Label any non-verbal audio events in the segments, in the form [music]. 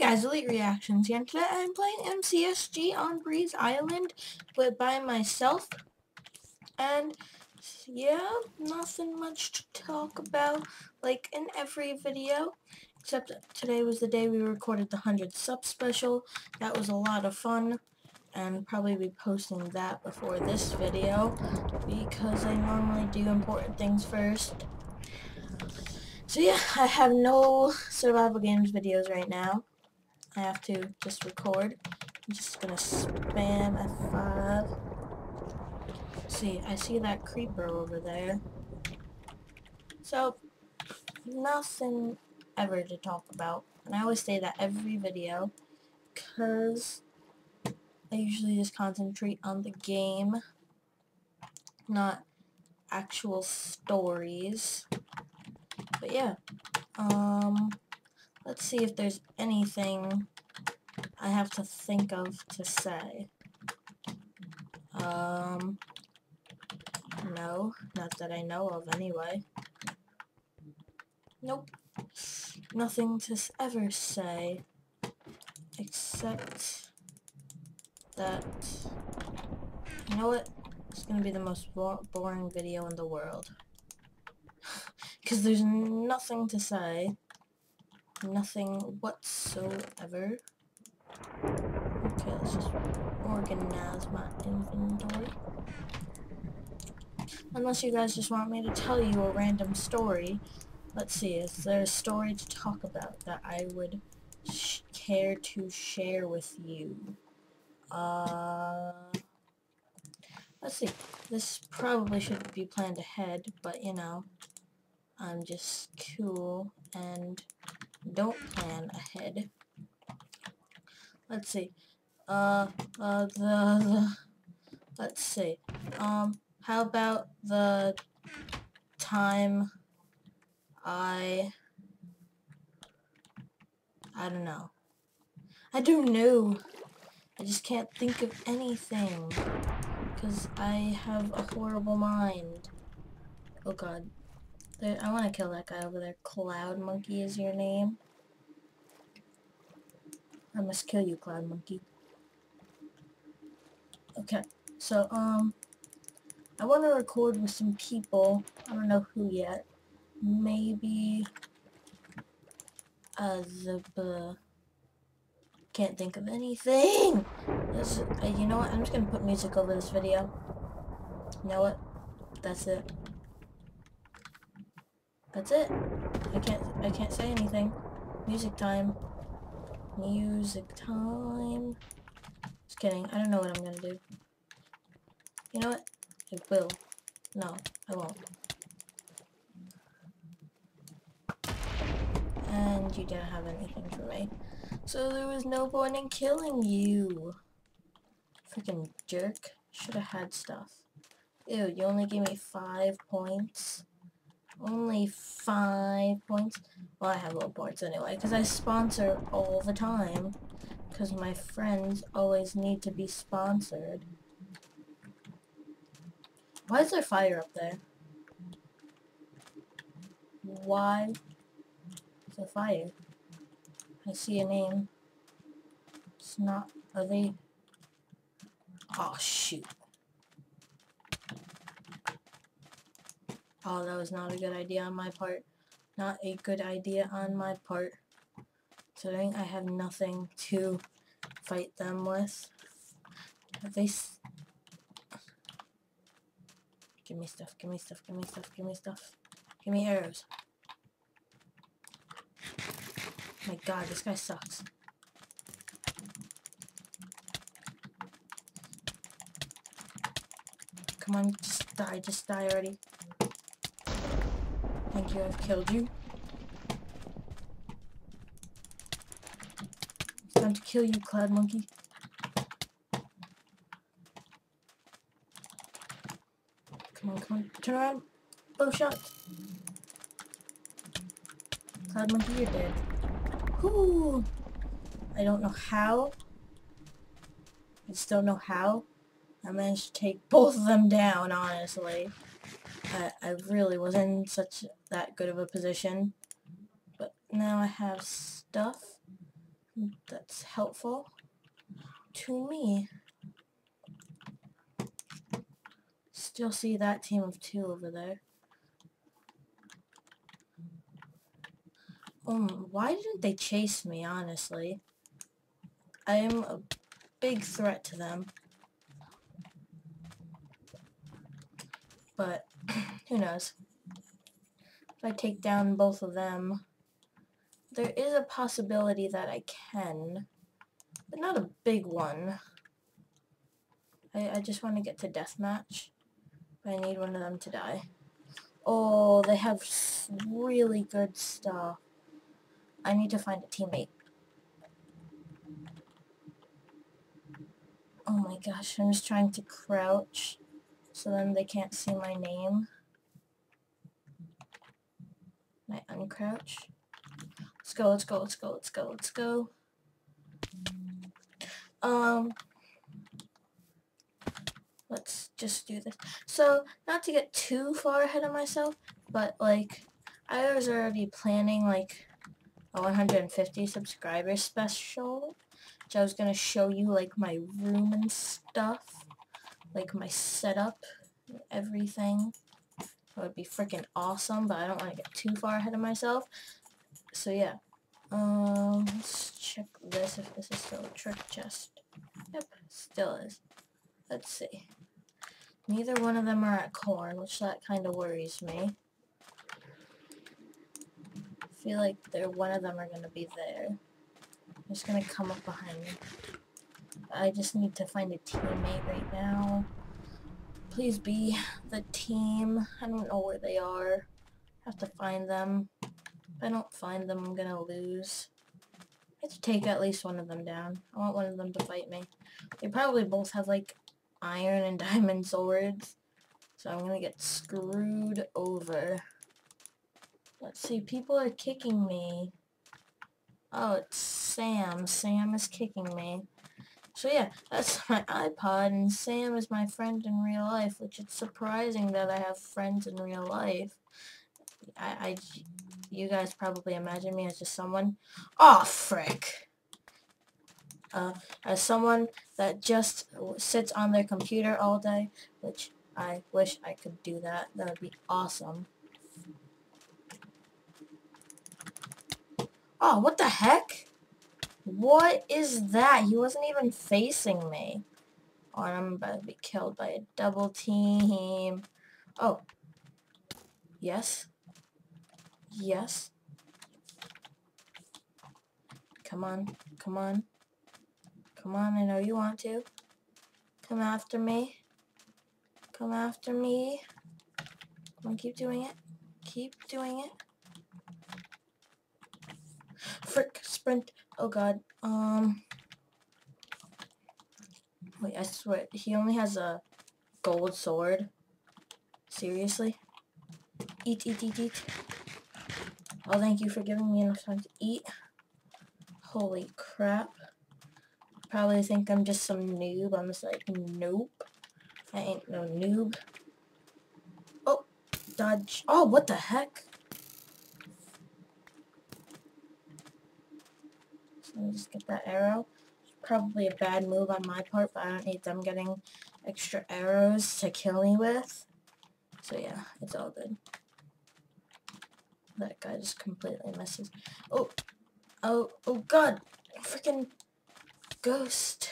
guys, Elite Reactions here, and today I'm playing MCSG on Breeze Island, but by myself, and yeah, nothing much to talk about, like in every video, except today was the day we recorded the 100 sub special, that was a lot of fun, and probably be posting that before this video, because I normally do important things first. So yeah, I have no survival games videos right now. I have to just record. I'm just gonna spam F5. See, I see that creeper over there. So, nothing ever to talk about. And I always say that every video, because I usually just concentrate on the game, not actual stories. But yeah, um, let's see if there's anything I have to think of to say. Um, no, not that I know of anyway. Nope, nothing to ever say except that, you know what, it's gonna be the most bo boring video in the world. [laughs] Because there's nothing to say. Nothing whatsoever. Okay, let's just organize my inventory. Unless you guys just want me to tell you a random story. Let's see, is there a story to talk about that I would care to share with you? Uh, let's see. This probably should be planned ahead, but you know. I'm just cool and don't plan ahead. Let's see. Uh, uh, the, the, let's see. Um, how about the time I, I don't know. I don't know. I just can't think of anything. Because I have a horrible mind. Oh god. I want to kill that guy over there. Cloud Monkey is your name. I must kill you, Cloud Monkey. Okay, so, um, I want to record with some people. I don't know who yet. Maybe, uh, the, uh, can't think of anything. This, uh, you know what, I'm just going to put music over this video. You know what? That's it. That's it. I can't I can't say anything. Music time. Music time. Just kidding. I don't know what I'm gonna do. You know what? I will. No, I won't. And you didn't have anything for me. So there was no point in killing you. Freaking jerk. Should have had stuff. Ew, you only gave me five points. Only five points. Well, I have low points anyway, because I sponsor all the time. Because my friends always need to be sponsored. Why is there fire up there? Why is there fire? I see a name. It's not, are they? Oh, shoot. Oh, that was not a good idea on my part. Not a good idea on my part. So I think I have nothing to fight them with. Have they... Give me stuff, give me stuff, give me stuff, give me stuff. Give me arrows. my god, this guy sucks. Come on, just die, just die already. Thank you, I've killed you. It's time to kill you, Cloud Monkey. Come on, come on. Turn around. Bow shot. Cloud Monkey, you're dead. Whoo! I don't know how. I don't know how. I managed to take both of them down, honestly. I, I really was in such that good of a position. But now I have stuff. that's helpful to me. Still see that team of two over there. Um, why didn't they chase me, honestly? I am a big threat to them. But, who knows. If I take down both of them, there is a possibility that I can, but not a big one. I, I just want to get to deathmatch, I need one of them to die. Oh, they have really good stuff. I need to find a teammate. Oh my gosh, I'm just trying to crouch so then they can't see my name. I uncrouch. Let's go, let's go, let's go, let's go, let's go. Um, let's just do this. So, not to get too far ahead of myself, but like, I was already planning like a 150 subscriber special, which I was going to show you like my room and stuff, like my setup, everything. That would be freaking awesome, but I don't want to get too far ahead of myself. So yeah. Um, let's check this if this is still a trick chest. Yep, still is. Let's see. Neither one of them are at corn, which that kind of worries me. I feel like they're one of them are going to be there. I'm just going to come up behind me. I just need to find a teammate right now. Please be the team. I don't know where they are. I have to find them. If I don't find them, I'm gonna lose. I have to take at least one of them down. I want one of them to fight me. They probably both have like iron and [laughs] diamond swords. So I'm gonna get screwed over. Let's see, people are kicking me. Oh, it's Sam. Sam is kicking me. So yeah, that's [laughs] my iPod, and Sam is my friend in real life, which it's surprising that I have friends in real life. I, I you guys probably imagine me as just someone, oh frick, uh, as someone that just sits on their computer all day, which I wish I could do that. That would be awesome. Oh, what the heck? What is that? He wasn't even facing me. Oh, I'm about to be killed by a double team. Oh. Yes. Yes. Come on. Come on. Come on, I know you want to. Come after me. Come after me. Come on, keep doing it. Keep doing it. Frick, sprint. Oh god. Um. Wait, I swear. He only has a gold sword. Seriously? Eat, eat, eat, eat. Oh, thank you for giving me enough time to eat. Holy crap. Probably think I'm just some noob. I'm just like, nope. I ain't no noob. Oh, dodge. Oh, what the heck? Just get that arrow. Probably a bad move on my part, but I don't need them getting extra arrows to kill me with. So yeah, it's all good. That guy just completely misses. Oh, oh, oh god! Freaking ghost.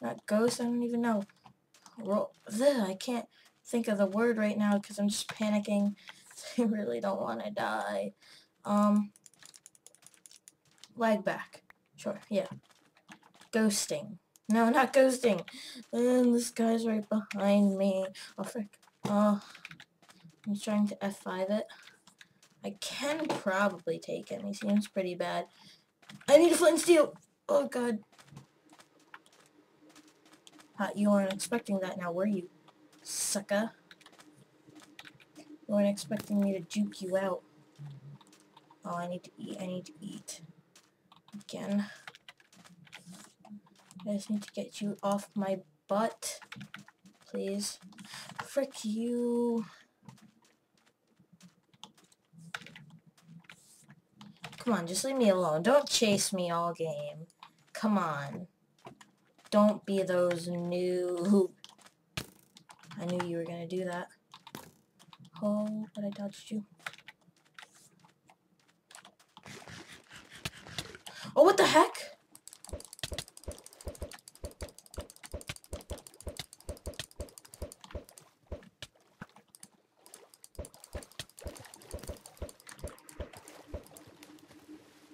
Not ghost, I don't even know. Roll. Ugh, I can't think of the word right now because I'm just panicking. [laughs] I really don't want to die. Um, lag back. Sure, yeah. Ghosting. No, not ghosting. And this guy's right behind me. Oh, frick. Oh, I'm trying to F5 it. I can probably take him. He seems pretty bad. I need a flint and steel. Oh, God. Uh, you weren't expecting that now, were you, sucker? You weren't expecting me to juke you out. Oh, I need to eat. I need to eat again. I just need to get you off my butt. Please. Frick you. Come on, just leave me alone. Don't chase me all game. Come on. Don't be those new... I knew you were gonna do that. Oh, but I dodged you. Oh, what the heck?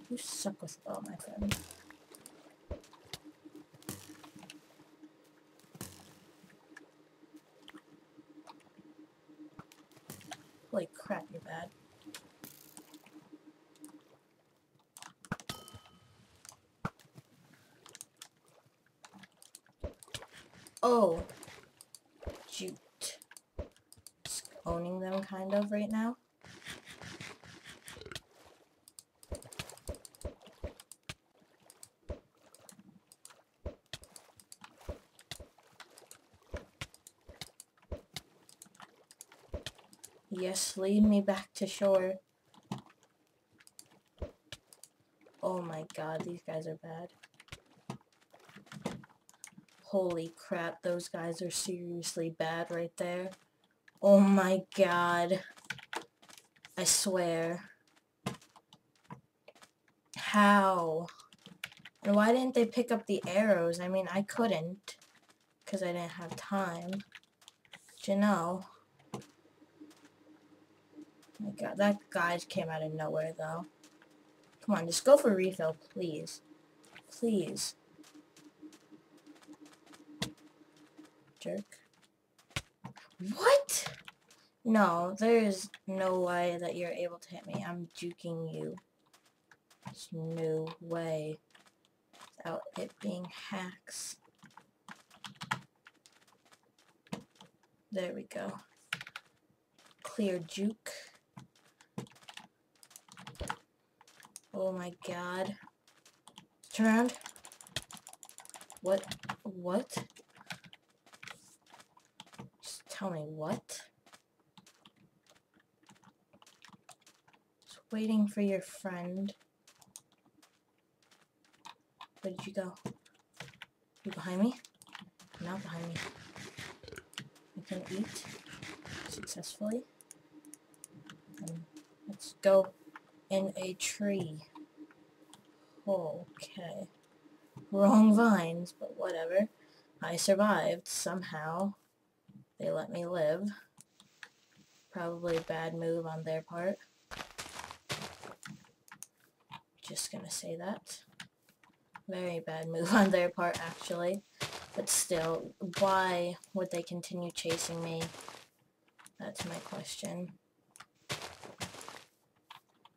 You suck with ball, my friend. Holy crap, you're bad. Oh. Jute. Just owning them kind of right now. Yes, lead me back to shore. Oh my god, these guys are bad. Holy crap, those guys are seriously bad right there. Oh my god. I swear. How? And why didn't they pick up the arrows? I mean, I couldn't. Because I didn't have time. But you know. Oh my god, that guy came out of nowhere, though. Come on, just go for refill, please. Please. Jerk. What? No, there's no way that you're able to hit me. I'm juking you. There's no way. Without it being hacks. There we go. Clear juke. Oh my god. Turn around. What? What? Just tell me what? Just waiting for your friend. Where did you go? You behind me? Not behind me. I can eat successfully. And let's go in a tree. Okay. Wrong vines, but whatever. I survived somehow. They let me live. Probably a bad move on their part. Just gonna say that. Very bad move on their part, actually. But still, why would they continue chasing me? That's my question.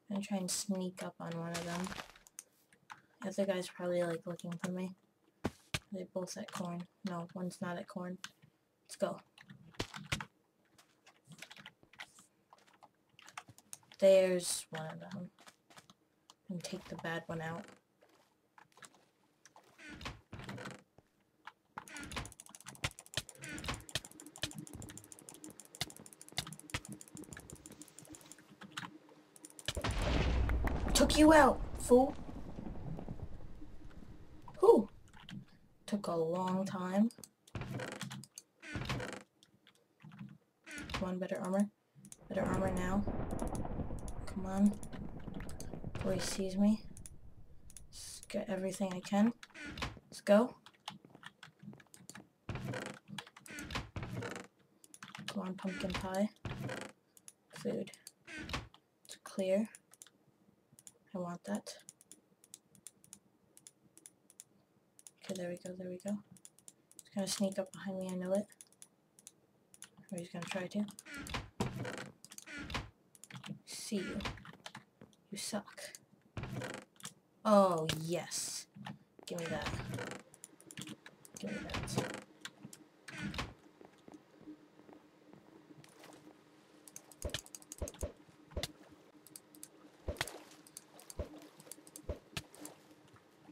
I'm gonna try and sneak up on one of them. The other guy's probably like looking for me. They both at corn. No, one's not at corn. Let's go. There's one of them. And take the bad one out. Took you out, fool. Whew. Took a long time. Come on, better armor. Better armor now. Come on. Before he sees me. Let's get everything I can. Let's go. Come on, pumpkin pie. Food. It's clear. I want that. Okay, there we go, there we go. He's gonna sneak up behind me, I know it. Or he's gonna try to. See you. You suck. Oh, yes. Give me that. Give me that.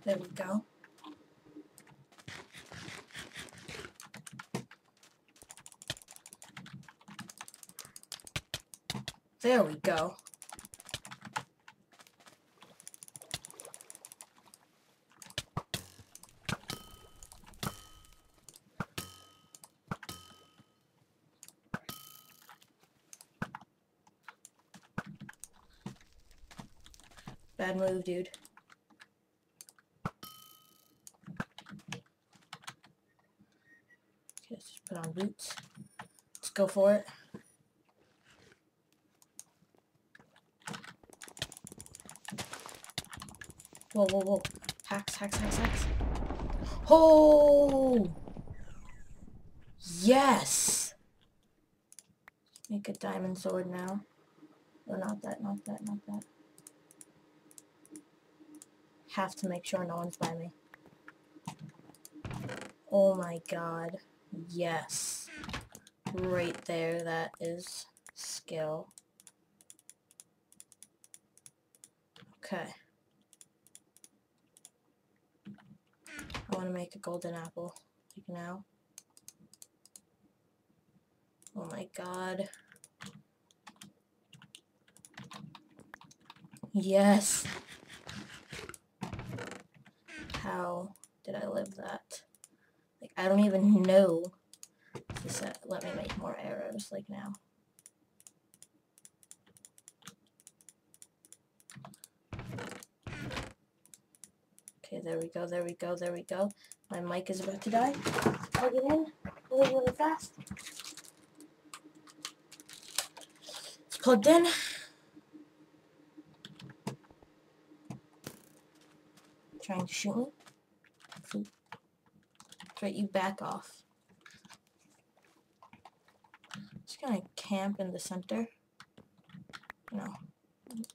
There we go. There we go. Bad move, dude. Go for it. Whoa, whoa, whoa. Hacks, hacks, hacks, hacks. Oh! Yes! Make a diamond sword now. Oh, not that, not that, not that. Have to make sure no one's by me. Oh my god. Yes. Right there, that is skill. Okay. I want to make a golden apple. Like now. Oh my god. Yes. How did I live that? Like, I don't even know. Uh, let me make more arrows, like now. Okay, there we go, there we go, there we go. My mic is about to die. Plug it in really, really fast. It's plugged in. Trying to shoot me. Right, you back off. Just gonna camp in the center. No,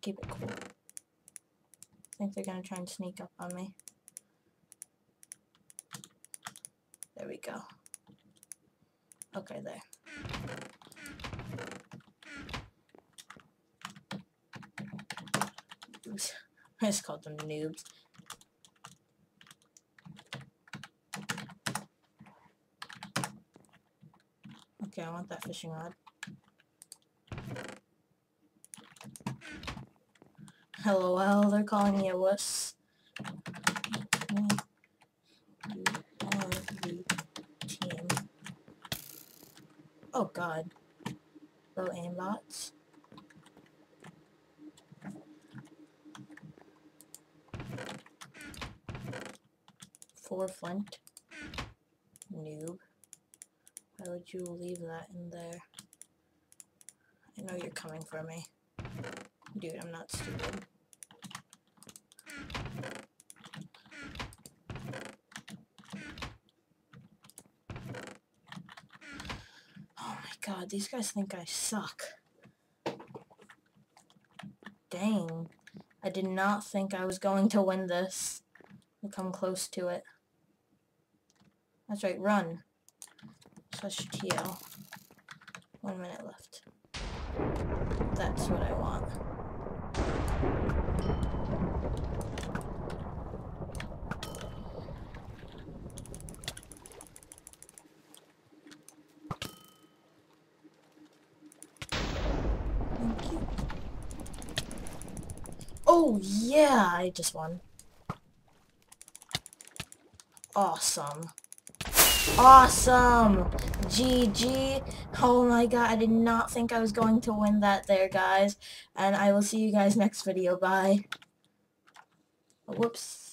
keep it cool. I think they're gonna try and sneak up on me. There we go. Okay, there. Oops. [laughs] I just called them noobs. Okay, I want that fishing rod. LOL, they're calling me a wuss. Oh god. Low aimbots. Four flint. Noob. Why would you leave that in there? I know you're coming for me. Dude, I'm not stupid. Oh my god, these guys think I suck. Dang. I did not think I was going to win this. I come close to it. That's right, run. Slash TL. One minute left. That's what I want. Oh, yeah, I just won. Awesome. Awesome! GG. Oh my god, I did not think I was going to win that there, guys. And I will see you guys next video. Bye. Whoops.